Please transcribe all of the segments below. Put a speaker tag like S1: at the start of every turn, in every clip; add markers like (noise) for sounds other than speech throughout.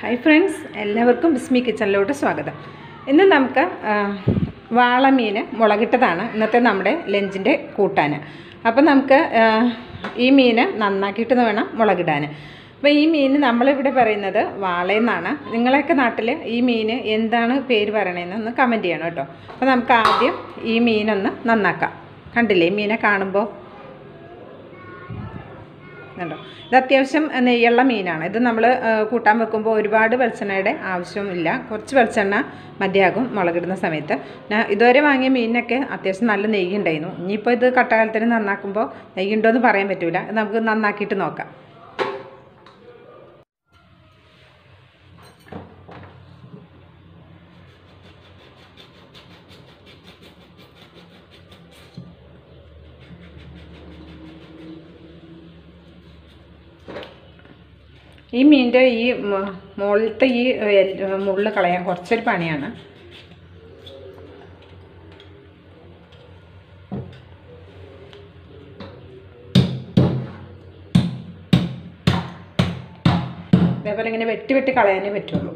S1: Hi friends എല്ലാവർക്കും ബിസ്മി കിച്ചണിലോട്ട് സ്വാഗതം. ഇന്ന് നമുക്ക് വാളമീൻ മുളകിട്ടതാണ്. ഇന്നത്തെ നമ്മുടെ ലഞ്ചിന്റെ കൂട്ടാൻ അപ്പം നമുക്ക് ഈ മീൻ നന്നാക്കിയിട്ട് വേണം മുളകിടാൻ അപ്പോൾ ഈ മീൻ നമ്മളിവിടെ പറയുന്നത് വാളയെന്നാണ്. നിങ്ങളെയൊക്കെ നാട്ടിൽ ഈ മീൻ എന്താണ് പേര് പറയണതെന്ന് കമന്റ് ചെയ്യണം കേട്ടോ. അപ്പോൾ നമുക്ക് ആദ്യം ഈ മീനൊന്ന് നന്നാക്കാം. കണ്ടില്ലേ മീനെ കാണുമ്പോൾ? കണ്ടോ? ഇത് അത്യാവശ്യം നെയ്യുള്ള മീനാണ്. ഇത് നമ്മൾ കൂട്ടാൻ വെക്കുമ്പോൾ ഒരുപാട് വെളിച്ചെണ്ണയുടെ ആവശ്യമില്ല കുറച്ച് വെളിച്ചെണ്ണ മതിയാകും മുളകിടുന്ന സമയത്ത്. ഇതുവരെ വാങ്ങിയ മീനിനൊക്കെ അത്യാവശ്യം നല്ല നെയ്യ് ഉണ്ടായിരുന്നു. ഇനിയിപ്പോൾ ഇത് കട്ടകാലത്തിന് നന്നാക്കുമ്പോൾ നെയ്യുണ്ടോ എന്ന് പറയാൻ പറ്റില്ല നമുക്ക് നന്നാക്കിയിട്ട് നോക്കാം. ഈ മീനിന്റെ ഈ മുകളിലത്തെ ഈ മുള്ള് കളയാൻ കുറച്ചൊരു പണിയാണ്. അതേപോലെ ഇങ്ങനെ വെട്ടി വെട്ടി കളയാനേ പറ്റുള്ളൂ.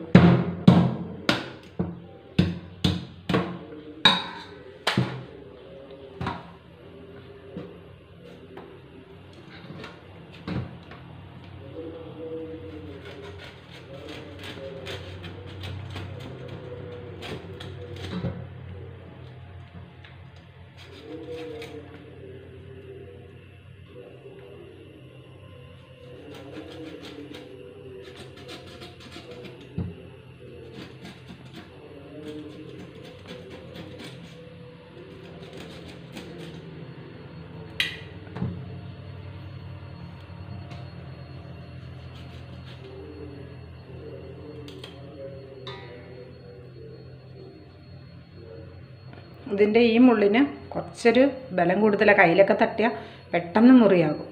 S1: ഇതിന്റെ ഈ മുള്ളിന് കുറച്ചൊരു ബലം കൂടുതലാണ് കയ്യിലൊക്കെ തട്ടിയാൽ പെട്ടെന്ന് മുറിയാകും.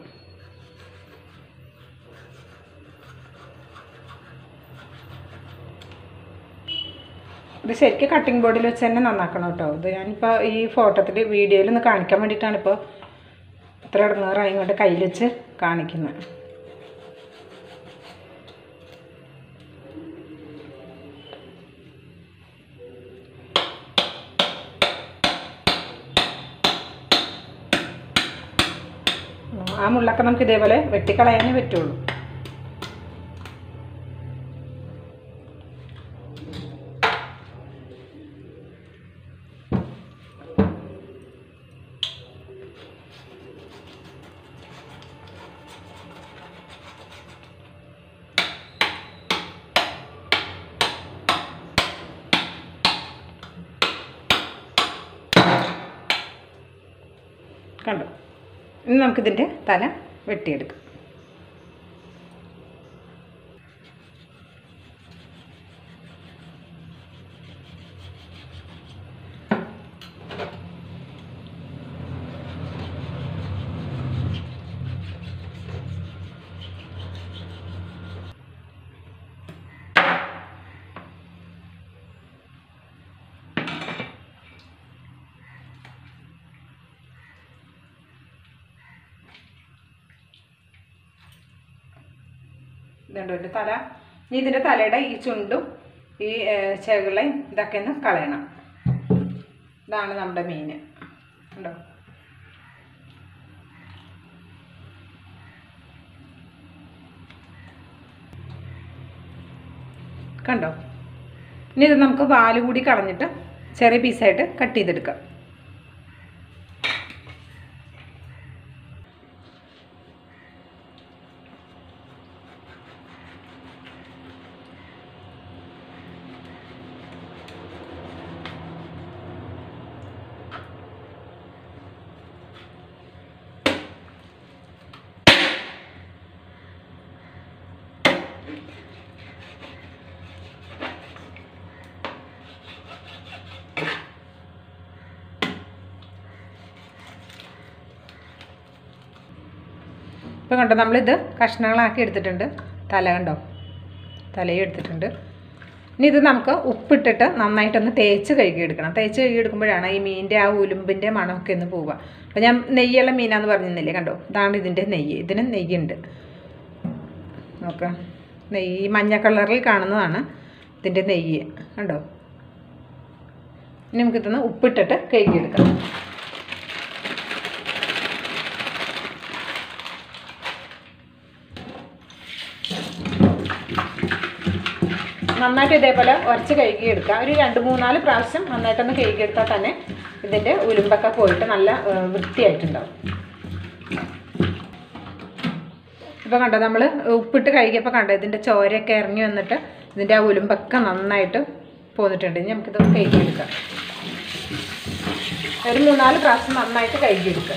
S1: ഇത് ശരിക്കും കട്ടിംഗ് ബോർഡിൽ വെച്ച് തന്നെ നന്നാക്കണം കേട്ടോ. ഇത് ഞാനിപ്പോൾ ഈ ഫോട്ടോത്തിൽ വീഡിയോയിൽ ഒന്ന് കാണിക്കാൻ വേണ്ടിയിട്ടാണ് ഇപ്പോൾ ഇത്ര ഇടങ്ങാറായി ഇങ്ങോട്ട് കയ്യിൽ വെച്ച് കാണിക്കുന്നത് ആ മുള്ളൊക്കെ നമുക്ക് ഇതേപോലെ വെട്ടിക്കളയാനേ പറ്റുള്ളൂ. കണ്ടു? ഇനി നമുക്കിതിന്റെ തല വെട്ടിയെടുക്കാം. ഇതുണ്ട്. എന്റെ തല ഇനി ഇതിന്റെ തലയുടെ ഈ ചുണ്ടും ഈ ചെകളയും ഇതൊക്കെ ഒന്ന് കളയണം. ഇതാണ് നമ്മുടെ മീൻ. ഉണ്ടോ കണ്ടോ? ഇനി ഇത് നമുക്ക് വാൽ കൂടി കളഞ്ഞിട്ട് ചെറിയ പീസായിട്ട് കട്ട് ചെയ്തെടുക്കാം. ഇപ്പം കണ്ടോ നമ്മളിത് കഷ്ണങ്ങളാക്കി എടുത്തിട്ടുണ്ട്. തല കണ്ടോ? തലയും എടുത്തിട്ടുണ്ട്. ഇനി ഇത് നമുക്ക് ഉപ്പിട്ടിട്ട് നന്നായിട്ടൊന്ന് തേച്ച് കഴുകിയെടുക്കണം. തേച്ച് കഴുകിയെടുക്കുമ്പോഴാണ് ഈ മീനിന്റെ ആ ഉലുമ്പിന്റെ മണമൊക്കെ ഒന്ന് പോവുക. അപ്പോൾ ഞാൻ നെയ്യുള്ള മീനാന്ന് പറഞ്ഞിരുന്നില്ലേ കണ്ടോ? ഇതാണ് ഇതിന്റെ നെയ്യ്. ഇതിന് നെയ്യുണ്ട്. നോക്കാം. നെയ്യ് ഈ മഞ്ഞ കളറിൽ കാണുന്നതാണ് ഇതിന്റെ നെയ്യ്. കണ്ടോ? ഇനി നമുക്കിതൊന്ന് ഉപ്പിട്ടിട്ട് കഴുകിയെടുക്കാം. നന്നായിട്ട് ഇതേപോലെ ഉരച്ച് കഴുകിയെടുക്കുക ഒരു രണ്ട് മൂന്നാൽ പ്രാവശ്യം നന്നായിട്ടൊന്ന് കഴുകി കഴുകിയെടുത്താൽ തന്നെ ഇതിന്റെ ഉലുമ്പൊക്കെ പോയിട്ട് നല്ല വൃത്തിയായിട്ടുണ്ടാവും. ഇപ്പോൾ കണ്ടോ നമ്മൾ ഉപ്പിട്ട് കഴുകിയപ്പോൾ കണ്ടോ ഇതിന്റെ ചോരയൊക്കെ ഇറങ്ങി വന്നിട്ട് ഇതിന്റെ ആ ഉലുമ്പൊക്കെ നന്നായിട്ട് പോന്നിട്ടുണ്ട്. ഇനി നമുക്കിത് കഴുകിയെടുക്കാം ഒരു മൂന്നാൽ പ്രാവശ്യം നന്നായിട്ട് കഴുകിയെടുക്കുക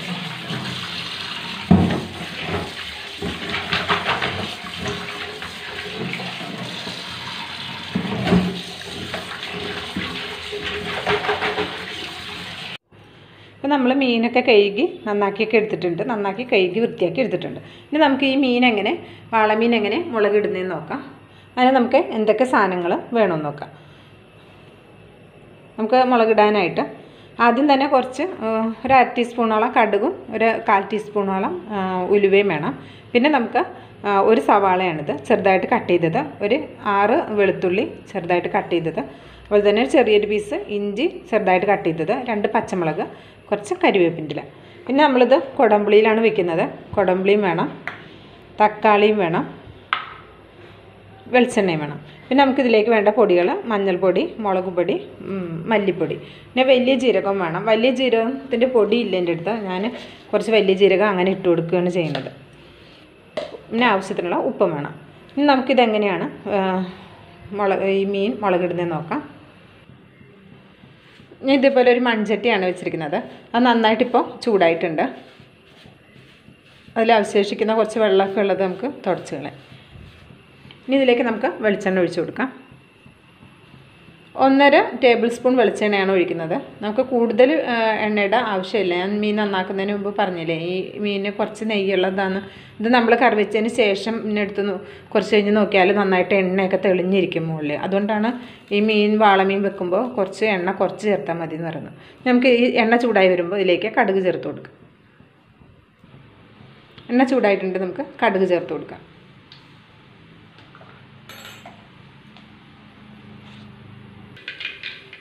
S1: നമ്മൾ മീനൊക്കെ കഴുകി നന്നാക്കിയൊക്കെ എടുത്തിട്ടുണ്ട്. നന്നാക്കി കഴുകി വൃത്തിയാക്കി എടുത്തിട്ടുണ്ട്. ഇനി നമുക്ക് ഈ മീൻ എങ്ങനെ വാളമീൻ എങ്ങനെ മുളക് മുളകിടുന്നതെന്ന് നോക്കാം. അതിന് നമുക്ക് എന്തൊക്കെ സാധനങ്ങൾ വേണമെന്ന് നോക്കാം. നമുക്ക് മുളകിടാനായിട്ട് ആദ്യം തന്നെ കുറച്ച് ഒരു അര ടീസ്പൂണോളം കടുകും ഒരു കാൽ ടീസ്പൂണോളം ഉലുവയും വേണം. പിന്നെ നമുക്ക് ഒരു സവാളയാണിത് ചെറുതായിട്ട് കട്ട് ചെയ്തത്. ഒരു ആറ് വെളുത്തുള്ളി ചെറുതായിട്ട് കട്ട് ചെയ്തത്. അതുപോലെ തന്നെ ചെറിയൊരു പീസ് ഇഞ്ചി ചെറുതായിട്ട് കട്ട് ചെയ്തത്. രണ്ട് പച്ചമുളക് കുറച്ച് കരിവേപ്പിന്റെ പിന്നെ നമ്മളിത് കുടംപുളിയിലാണ് വെക്കുന്നത്. കുടംപുളിയും വേണം തക്കാളിയും വേണം വെളിച്ചെണ്ണയും വേണം. പിന്നെ നമുക്കിതിലേക്ക് വേണ്ട പൊടികൾ മഞ്ഞൾപ്പൊടി മുളക് പൊടി മല്ലിപ്പൊടി. പിന്നെ വലിയ ജീരകം വേണം. വലിയ ജീരകത്തിന്റെ പൊടി ഇല്ല എന്റെ അടുത്ത്. ഞാൻ കുറച്ച് വലിയ ജീരകം അങ്ങനെ ഇട്ട് കൊടുക്കുകയാണ് ചെയ്യുന്നത്. പിന്നെ ആവശ്യത്തിനുള്ള ഉപ്പും വേണം. ഇനി നമുക്കിതെങ്ങനെയാണ് മുളക് ഈ മീൻ മുളകിടുന്നത് നോക്കാം. ഞാൻ ഇതേപോലെ ഒരു മൺചട്ടിയാണ് വെച്ചിരിക്കുന്നത്. അത് നന്നായിട്ടിപ്പോൾ ചൂടായിട്ടുണ്ട്. അതിൽ അവശേഷിക്കുന്ന കുറച്ച് വെള്ളമൊക്കെ ഉള്ളത് നമുക്ക് തുടച്ച് കളയാം. ഇനി ഇതിലേക്ക് നമുക്ക് വെളിച്ചെണ്ണ ഒഴിച്ചു കൊടുക്കാം. ഒന്നര ടേബിൾ സ്പൂൺ വെളിച്ചെണ്ണയാണ് ഒഴിക്കുന്നത്. നമുക്ക് കൂടുതൽ എണ്ണയുടെ ആവശ്യമില്ല. ഞാൻ മീൻ നന്നാക്കുന്നതിന് മുമ്പ് പറഞ്ഞില്ലേ ഈ മീന് കുറച്ച് നെയ്യുള്ളതാണ്. ഇത് നമ്മൾ കറിവെച്ചതിന് ശേഷം എടുത്ത് കുറച്ച് കഴിഞ്ഞ് നോക്കിയാൽ നന്നായിട്ട് എണ്ണയൊക്കെ തെളിഞ്ഞിരിക്കും മുകളിൽ. അതുകൊണ്ടാണ് ഈ മീൻ വാളമീൻ വെക്കുമ്പോൾ കുറച്ച് എണ്ണ കുറച്ച് ചേർത്താൽ മതി എന്ന് പറയുന്നത്. നമുക്ക് ഈ എണ്ണ ചൂടായി വരുമ്പോൾ ഇതിലേക്ക് കടുക് ചേർത്ത് കൊടുക്കാം. എണ്ണ ചൂടായിട്ടുണ്ട് നമുക്ക് കടുക് ചേർത്ത് കൊടുക്കാം.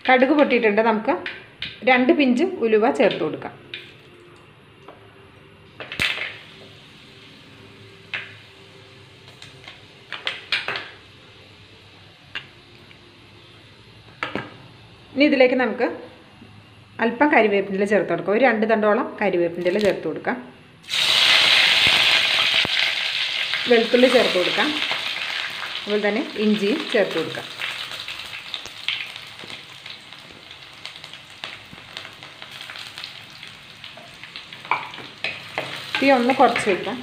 S1: കടുക് പൊട്ടിയിട്ടുണ്ട്. നമുക്ക് രണ്ട് പിഞ്ച് ഉലുവ ചേർത്ത് കൊടുക്കാം. ഇനി ഇതിലേക്ക് നമുക്ക് അല്പം കരിവേപ്പിന്റെ ചേർത്ത് കൊടുക്കാം. ഒരു രണ്ട് തണ്ടോളം കരിവേപ്പിന്റെ ചേർത്ത് കൊടുക്കാം. വെളുത്തുള്ളി ചേർത്ത് കൊടുക്കാം. അതുപോലെ തന്നെ ഇഞ്ചിയും ചേർത്ത് കൊടുക്കാം. തീ ഒന്ന് കുറച്ച് വയ്ക്കാം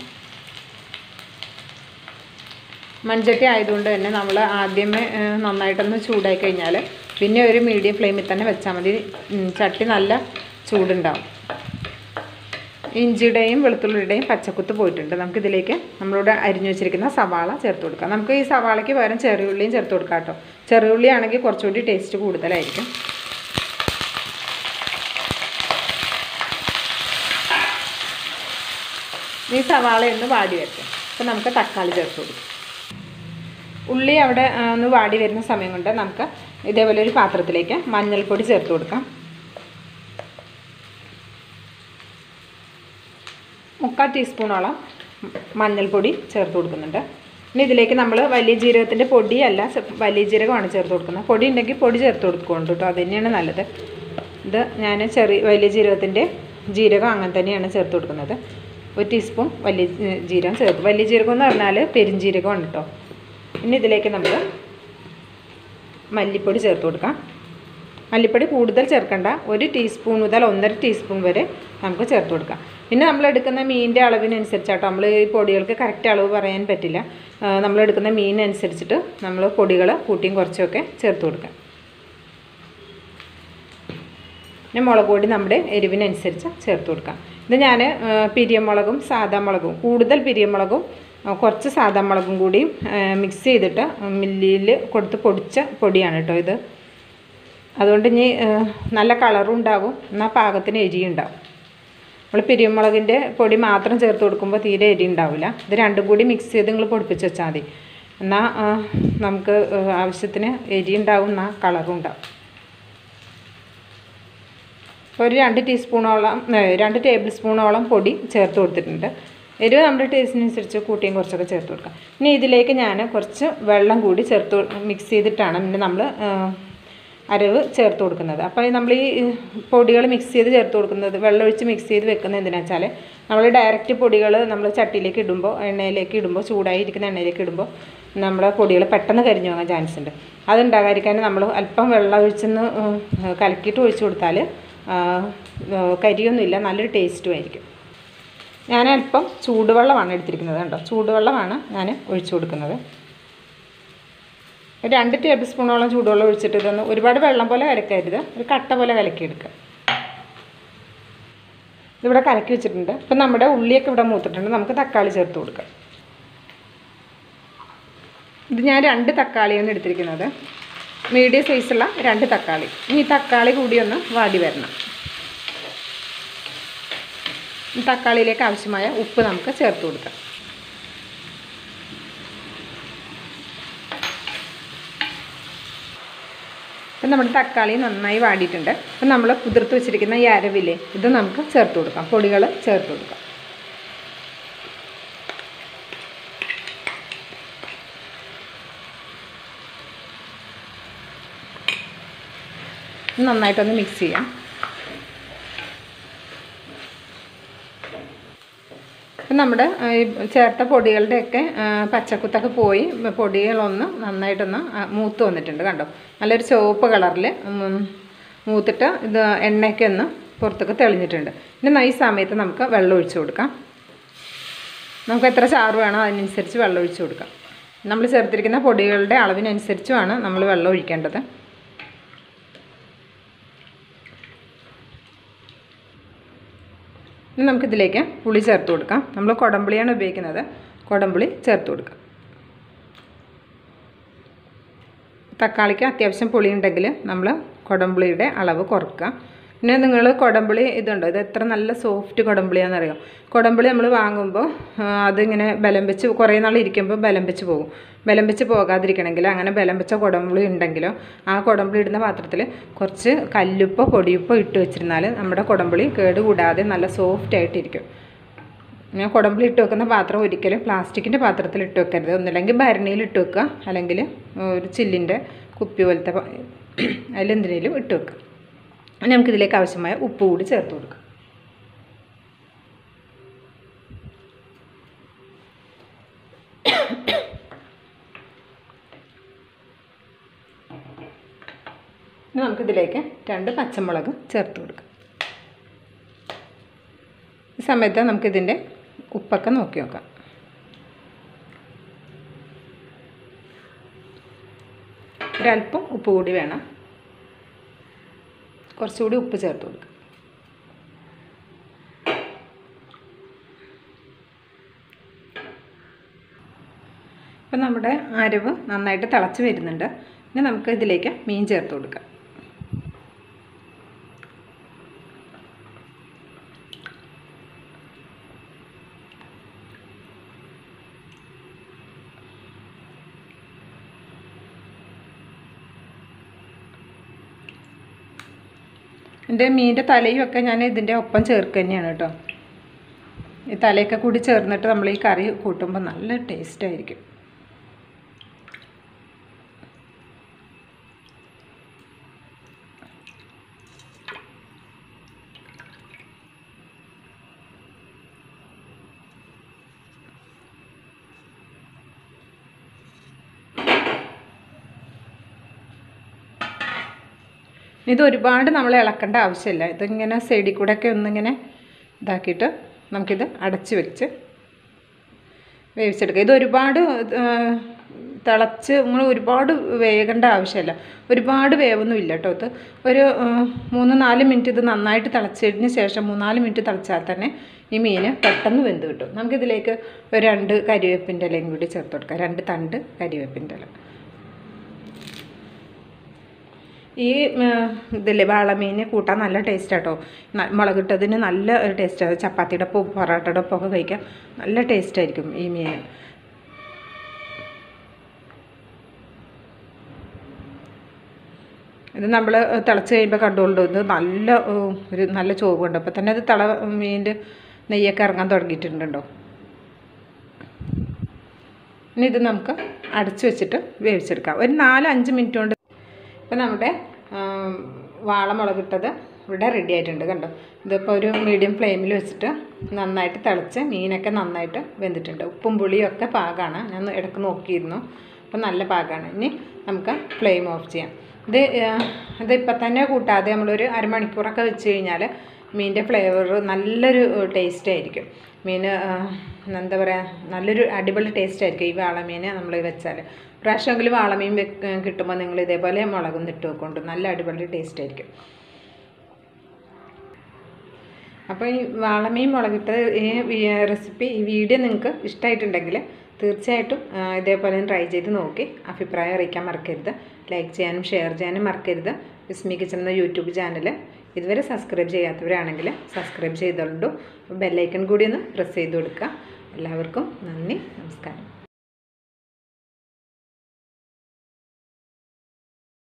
S1: മൺചട്ടി ആയതുകൊണ്ട് തന്നെ നമ്മൾ ആദ്യമേ നന്നായിട്ടൊന്ന് ചൂടായി കഴിഞ്ഞാൽ പിന്നെ ഒരു മീഡിയം ഫ്ലെയിമിൽ തന്നെ വെച്ചാൽ മതി. ചട്ടി നല്ല ചൂടുണ്ടാവും. ഇഞ്ചിയുടെയും വെളുത്തുള്ളിയുടെയും പച്ചക്കുത്ത് പോയിട്ടുണ്ട്. നമുക്കിതിലേക്ക് നമ്മളിവിടെ അരിഞ്ഞു വെച്ചിരിക്കുന്ന സവാള ചേർത്ത് കൊടുക്കാം. നമുക്ക് ഈ സവാളയ്ക്ക് പകരം ചെറിയുള്ളിയും ചേർത്ത് കൊടുക്കാം കേട്ടോ. ചെറിയുള്ളിയാണെങ്കിൽ കുറച്ചുകൂടി ടേസ്റ്റ് കൂടുതലായിരിക്കും. ഈ സവാള ഒന്ന് വാടി വരട്ടെ അപ്പോൾ നമുക്ക് തക്കാളി ചേർത്ത് കൊടുക്കാം. ഉള്ളി അവിടെ ഒന്ന് വാടി വരുന്ന സമയം കൊണ്ട് നമുക്ക് ഇതേപോലെ ഒരു പാത്രത്തിലേക്ക് മഞ്ഞൾപ്പൊടി ചേർത്ത് കൊടുക്കാം. മുക്കാൽ ടീസ്പൂണോളം മഞ്ഞൾപ്പൊടി ചേർത്ത് കൊടുക്കുന്നുണ്ട്. ഇനി ഇതിലേക്ക് നമ്മൾ വലിയ ജീരകത്തിന്റെ പൊടിയല്ല വലിയ ജീരകമാണ് ചേർത്ത് കൊടുക്കുന്നത്. പൊടി ഉണ്ടെങ്കിൽ പൊടി ചേർത്ത് കൊടുക്കുന്നുണ്ട് കേട്ടോ. അത് തന്നെയാണ് നല്ലത്. ഇത് ഞാൻ ചെറിയ വലിയ ജീരകത്തിന്റെ ജീരകം അങ്ങനെ തന്നെയാണ് ചേർത്ത് കൊടുക്കുന്നത്. ഒരു ടീസ്പൂൺ വലിയ ജീരകം ചേർത്ത്. വലിയ ജീരകം എന്ന് പറഞ്ഞാൽ പെരിഞ്ജീരകമാണ് കേട്ടോ ഇനി ഇതിലേക്ക് നമ്മൾ മല്ലിപ്പൊടി ചേർത്ത് കൊടുക്കാം. മല്ലിപ്പൊടി കൂടുതൽ ചേർക്കണ്ട. ഒരു ടീസ്പൂൺ മുതൽ ഒന്നര ടീസ്പൂൺ വരെ നമുക്ക് ചേർത്ത് കൊടുക്കാം. പിന്നെ നമ്മൾ എടുക്കുന്ന മീനിന്റെ അളവിനനുസരിച്ചാട്ടോ. നമ്മൾ ഈ പൊടികൾക്ക് കറക്റ്റ് അളവ് പറയാൻ പറ്റില്ല. നമ്മളെടുക്കുന്ന മീനനുസരിച്ചിട്ട് നമ്മൾ പൊടികൾ കൂട്ടിയും കുറച്ചുമൊക്കെ ചേർത്ത് കൊടുക്കാം. പിന്നെ മുളക് പൊടി നമ്മുടെ എരിവിനനുസരിച്ച് ചേർത്ത് കൊടുക്കാം. ഇത് ഞാൻ പിരിയമുളകും സാധാ മുളകും കൂടുതൽ പിരിയമുളകും മുളകും കുറച്ച് സാധാ മുളകും കൂടി മിക്സ് ചെയ്തിട്ട് മില്ലിയിൽ കൊടുത്ത് പൊടിച്ച പൊടിയാണ് കേട്ടോ ഇത്. അതുകൊണ്ട് ഇനി നല്ല കളറും ഉണ്ടാകും. എന്നാൽ പാകത്തിന് എരി ഉണ്ടാവും. നമ്മൾ പിരിയമുളകിന്റെ പൊടി മാത്രം ചേർത്ത് കൊടുക്കുമ്പോൾ തീരെ എരി ഉണ്ടാവില്ല ഇത് രണ്ടും കൂടി മിക്സ് ചെയ്ത് നിങ്ങൾ പൊടിപ്പിച്ച് വെച്ചാൽ മതി. എന്നാൽ നമുക്ക് ആവശ്യത്തിന് എരി ഉണ്ടാവും എന്നാൽ കളറും ഉണ്ടാവും. ഒരു രണ്ട് ടീസ്പൂണോളം രണ്ട് ടേബിൾ സ്പൂണോളം പൊടി ചേർത്ത് കൊടുത്തിട്ടുണ്ട്. എരിവ് നമ്മുടെ ടേസ്റ്റിനനുസരിച്ച് കൂട്ടിയും കുറച്ചൊക്കെ ചേർത്ത് കൊടുക്കാം. ഇനി ഇതിലേക്ക് ഞാൻ കുറച്ച് വെള്ളം കൂടി ചേർത്ത് മിക്സ് ചെയ്തിട്ടാണ് പിന്നെ നമ്മൾ അരവ് ചേർത്ത് കൊടുക്കുന്നത്. അപ്പോൾ നമ്മൾ ഈ പൊടികൾ മിക്സ് ചെയ്ത് ചേർത്ത് കൊടുക്കുന്നത് വെള്ളമൊഴിച്ച് മിക്സ് ചെയ്ത് വെക്കുന്നത് എന്തിനാ വെച്ചാൽ നമ്മൾ ഡയറക്റ്റ് പൊടികൾ നമ്മൾ ചട്ടിയിലേക്ക് ഇടുമ്പോൾ എണ്ണയിലേക്ക് ഇടുമ്പോൾ ചൂടായി ഇരിക്കുന്ന എണ്ണയിലേക്ക് ഇടുമ്പോൾ നമ്മുടെ പൊടികൾ പെട്ടെന്ന് കരിഞ്ഞു പോകാൻ ചാൻസ് ഉണ്ട് അതുണ്ടാകാതിരിക്കാൻ നമ്മൾ അല്പം വെള്ളം ഒഴിച്ചൊന്ന് കലക്കിയിട്ട് ഒഴിച്ചു കൊടുത്താൽ കരിയൊന്നുമില്ല. നല്ലൊരു ടേസ്റ്റും ആയിരിക്കും ഞാൻ അല്പം ചൂടുവെള്ളമാണ് എടുത്തിരിക്കുന്നത് കേട്ടോ ചൂടുവെള്ളമാണ് ഞാൻ ഒഴിച്ചു കൊടുക്കുന്നത്. രണ്ട് ടേബിൾ സ്പൂണോളം ചൂടുവെള്ളം ഒഴിച്ചിട്ട് ഇതൊന്ന് ഒരുപാട് വെള്ളം പോലെ കലക്കരുത്. ഒരു കട്ട പോലെ കലക്കിയെടുക്കുക. ഇതിവിടെ കലക്കി വെച്ചിട്ടുണ്ട്. ഇപ്പം നമ്മുടെ ഉള്ളിയൊക്കെ ഇവിടെ മൂത്തിട്ടുണ്ട്. നമുക്ക് തക്കാളി ചേർത്ത് കൊടുക്കാം. ഇത് ഞാൻ രണ്ട് തക്കാളിയാണ് എടുത്തിരിക്കുന്നത്. മീഡിയം സൈസുള്ള രണ്ട് തക്കാളി. ഈ തക്കാളി കൂടി ഒന്ന് വാടി വരണം. തക്കാളിയിലേക്ക് ആവശ്യമായ ഉപ്പ് നമുക്ക് ചേർത്ത് കൊടുക്കാം. അപ്പം നമ്മുടെ തക്കാളി നന്നായി വാടിയിട്ടുണ്ട്. അപ്പം നമ്മൾ കുതിർത്ത് വെച്ചിരിക്കുന്ന ഈ അരവില്ലേ ഇത് നമുക്ക് ചേർത്ത് കൊടുക്കാം. പൊടികൾ ചേർത്ത് കൊടുക്കാം. നന്നായിട്ടൊന്ന് മിക്സ് ചെയ്യാം. അപ്പം നമ്മുടെ ചേർത്ത പൊടികളുടെയൊക്കെ പച്ചക്കുത്തൊക്കെ പോയി. പൊടികളൊന്ന് നന്നായിട്ടൊന്ന് മൂത്ത് വന്നിട്ടുണ്ട് കണ്ടോ? നല്ലൊരു ചുവപ്പ് കളറിൽ മൂത്തിട്ട് ഇത് എണ്ണയൊക്കെ ഒന്ന് പുറത്തൊക്കെ തെളിഞ്ഞിട്ടുണ്ട്. പിന്നെ ഈ സമയത്ത് നമുക്ക് വെള്ളം ഒഴിച്ചു കൊടുക്കാം. നമുക്ക് എത്ര ചാറ് വേണോ അതിനനുസരിച്ച് വെള്ളം ഒഴിച്ചു കൊടുക്കാം. നമ്മൾ ചേർത്തിരിക്കുന്ന പൊടികളുടെ അളവിനനുസരിച്ചുമാണ് നമ്മൾ വെള്ളം ഒഴിക്കേണ്ടത്. ഇനി നമുക്കിതിലേക്ക് പുളി ചേർത്ത് കൊടുക്കാം. നമ്മൾ കുടംപുളിയാണ് ഉപയോഗിക്കുന്നത്. കുടംപുളി ചേർത്ത് കൊടുക്കാം. തക്കാളിക്ക് അത്യാവശ്യം പുളി ഉണ്ടെങ്കിൽ നമ്മൾ കുടംപുളിയുടെ അളവ് കുറക്കുക. പിന്നെ നിങ്ങൾ കുടംപുളി ഇതുണ്ടോ? ഇത് എത്ര നല്ല സോഫ്റ്റ് കുടംപുളിയാണെന്നറിയോ? കുടംപുളി നമ്മൾ വാങ്ങുമ്പോൾ അതിങ്ങനെ ബലം വെച്ച് കുറേ നാൾ ഇരിക്കുമ്പോൾ ബലം വെച്ച് പോകും. ബലം വെച്ച് പോകാതിരിക്കണമെങ്കിൽ അങ്ങനെ ബലം വെച്ച കുടംപുളി ഉണ്ടെങ്കിലോ ആ കുടംപുളി ഇടുന്ന പാത്രത്തിൽ കുറച്ച് കല്ലുപ്പോ പൊടിയുപ്പോ ഇട്ട് വെച്ചിരുന്നാൽ നമ്മുടെ കുടംപുളി കേട് കൂടാതെ നല്ല സോഫ്റ്റ് ആയിട്ടിരിക്കും. ഞാൻ കുടമ്പിളി ഇട്ട് വെക്കുന്ന പാത്രം ഒരിക്കലും പ്ലാസ്റ്റിക്കിന്റെ പാത്രത്തിൽ ഇട്ട് വെക്കരുത്. ഒന്നില്ലെങ്കിൽ ഭരണിയിൽ ഇട്ട് വെക്കുക. അല്ലെങ്കിൽ ഒരു ചില്ലിന്റെ കുപ്പി പോലത്തെ (clears throat) അതിലെന്തിനേലും ഇട്ട് വെക്കുക. ഇനി നമുക്കിതിലേക്ക് ആവശ്യമായ ഉപ്പ് കൂടി ചേർത്ത് കൊടുക്കാം. ഇനി നമുക്കിതിലേക്ക് രണ്ട് പച്ചമുളക് ചേർത്ത് കൊടുക്കാം. ഈ സമയത്ത് നമുക്കിതിന്റെ ഉപ്പൊക്കെ നോക്കി നോക്കാം. ഒരല്പം ഉപ്പ് കൂടി വേണം. കുറച്ചുകൂടി ഉപ്പ് ചേർത്ത് കൊടുക്കുക അപ്പം നമ്മുടെ അരവ് നന്നായിട്ട് തിളച്ച് വരുന്നുണ്ട്. ഇനി നമുക്ക് ഇതിലേക്ക് മീൻ ചേർത്ത് കൊടുക്കാം. എന്റെ മീന്റെ തലയും ഒക്കെ ഞാൻ ഇതിന്റെ ഒപ്പം ചേർക്കുക തന്നെയാണ് കേട്ടോ. ഈ തലയൊക്കെ കൂടി ചേർന്നിട്ട് നമ്മൾ ഈ കറി കൂട്ടുമ്പോൾ നല്ല ടേസ്റ്റ് ഇത് ഒരുപാട് നമ്മൾ ഇളക്കേണ്ട ആവശ്യമില്ല. ഇതിങ്ങനെ സൈഡിൽ കൂടെ ഒക്കെ ഒന്നിങ്ങനെ ഇതാക്കിയിട്ട് നമുക്കിത് അടച്ച് വെച്ച് വേവിച്ചെടുക്കുക ഇത് ഒരുപാട് തിളച്ച് നമ്മൾ ഒരുപാട് വേകേണ്ട ആവശ്യമില്ല. ഒരുപാട് വേവൊന്നും ഇല്ല കേട്ടോ ഇത്. ഒരു മൂന്ന് നാല് മിനിറ്റ് ഇത് നന്നായിട്ട് തിളച്ചതിന് ശേഷം മൂന്നാൽ മിനിറ്റ് തിളച്ചാൽ തന്നെ ഈ മീൻ പെട്ടെന്ന് വെന്ത് കിട്ടും. നമുക്കിതിലേക്ക് ഒരു രണ്ട് കരിവേപ്പിന്റെ ഇലയും കൂടി ചേർത്ത് കൊടുക്കാം. രണ്ട് തണ്ട് കരിവേപ്പിന്റെ ഇല. ഈ ഇതില്ലേ വാളമീനെ കൂട്ടാൻ നല്ല ടേസ്റ്റ് കേട്ടോ മുളകിട്ടതിന് നല്ല ടേസ്റ്റ് ചപ്പാത്തിയുടെ ഒപ്പം പൊറോട്ടയുടെ ഒപ്പമൊക്കെ കഴിക്കാം നല്ല ടേസ്റ്റ് ആയിരിക്കും ഈ മീൻ. ഇത് നമ്മൾ തിളച്ച് കഴിയുമ്പോൾ കണ്ടുകൊണ്ടു ഇത് നല്ല ഒരു നല്ല ചോവുണ്ട് അപ്പോൾ തന്നെ അത് തിള മീന്റെ നെയ്യൊക്കെ ഇറങ്ങാൻ തുടങ്ങിയിട്ടുണ്ടോ ഇനി ഇത് നമുക്ക് അടച്ചു വെച്ചിട്ട് വേവിച്ചെടുക്കാം. ഒരു നാല് അഞ്ച് മിനിറ്റ് കൊണ്ട് ഇപ്പം നമ്മുടെ വാളമുളകിട്ടത് വാള ഇവിടെ റെഡി ആയിട്ടുണ്ട് കണ്ടോ? ഇതിപ്പോൾ ഒരു മീഡിയം ഫ്ലെയിമിൽ വെച്ചിട്ട് നന്നായിട്ട് തിളച്ച് മീനൊക്കെ നന്നായിട്ട് വെന്തിട്ടുണ്ട്. ഉപ്പും പുളിയും ഒക്കെ പാകമാണ് ഞാൻ ഇടയ്ക്ക് നോക്കിയിരുന്നു. അപ്പം നല്ല പാകമാണ് ഇനി നമുക്ക് ഫ്ലെയിം ഓഫ് ചെയ്യാം. ഇത് ഇത് ഇപ്പം തന്നെ കൂട്ടാതെ നമ്മളൊരു അരമണിക്കൂറൊക്കെ വെച്ച് കഴിഞ്ഞാൽ മീനിന്റെ ഫ്ലേവർ നല്ലൊരു ടേസ്റ്റ് ആയിരിക്കും. മീൻ എന്താ പറയുക നല്ലൊരു അടിപൊളി ടേസ്റ്റ് ആയിരിക്കും ഈ വാളമീൻ നമ്മൾ വെച്ചാൽ പ്രാവശ്യമെങ്കിലും വാളമീൻ കിട്ടുമ്പോൾ നിങ്ങൾ ഇതേപോലെ മുളകും ഇട്ട് വെക്കൊണ്ട് നല്ല അടിപൊളി ടേസ്റ്റ് ആയിരിക്കും. അപ്പോൾ ഈ വാളമീൻ മുളകിട്ട ഈ റെസിപ്പി ഈ വീഡിയോ നിങ്ങൾക്ക് ഇഷ്ടമായിട്ടുണ്ടെങ്കിൽ തീർച്ചയായിട്ടും ഇതേപോലെ ട്രൈ ചെയ്ത് നോക്കി. അഭിപ്രായം അറിയിക്കാൻ മറക്കരുത്. ലൈക്ക് ചെയ്യാനും ഷെയർ ചെയ്യാനും മറക്കരുത്. വിസ്മി കിച്ചൻ എന്ന യൂട്യൂബ് ചാനൽ ഇതുവരെ സബ്സ്ക്രൈബ് ചെയ്യാത്തവരാണെങ്കിൽ സബ്സ്ക്രൈബ് ചെയ്തോളൂ. ബെല്ലൈക്കൺ കൂടി ഒന്ന് പ്രസ് ചെയ്ത് കൊടുക്കുക. എല്ലാവർക്കും നന്ദി നമസ്കാരം.